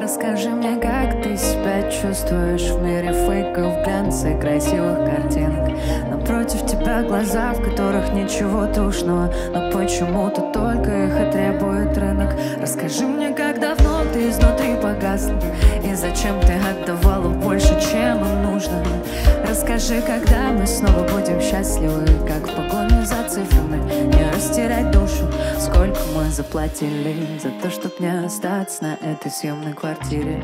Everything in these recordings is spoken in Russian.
Расскажи мне, как ты себя чувствуешь в мире фейков, глянца и красивых картинок. Напротив тебя глаза, в которых ничего душного Но почему-то только их и требует рынок. Расскажи мне, как давно ты изнутри погасла И зачем ты отдавала больше, чем им нужно. Расскажи, когда мы снова будем счастливы Как в погоне заплатили за то, чтоб не остаться на этой съемной квартире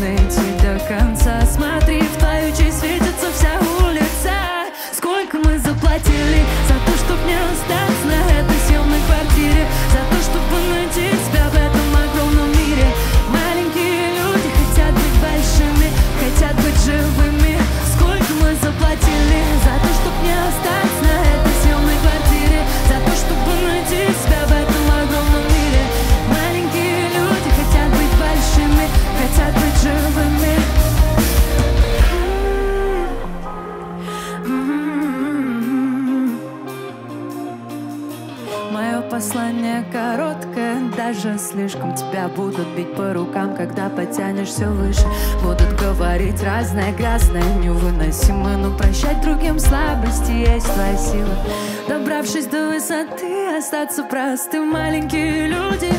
важно идти до конца. Смотри, в твою честь светится вся улица. Сколько мы заплатили за то, чтоб не остаться на этой съемной квартире послание короткое, даже слишком Тебя будут бить по рукам, когда потянешься выше. Будут говорить разное, грязное, невыносимо Но прощать другим слабости есть твоя сила. Добравшись до высоты, остаться простым Маленькие люди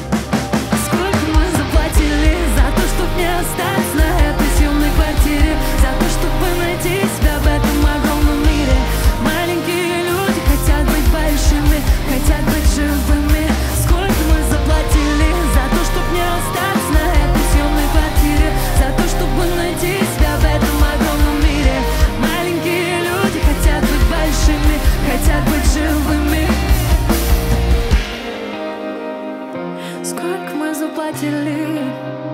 体里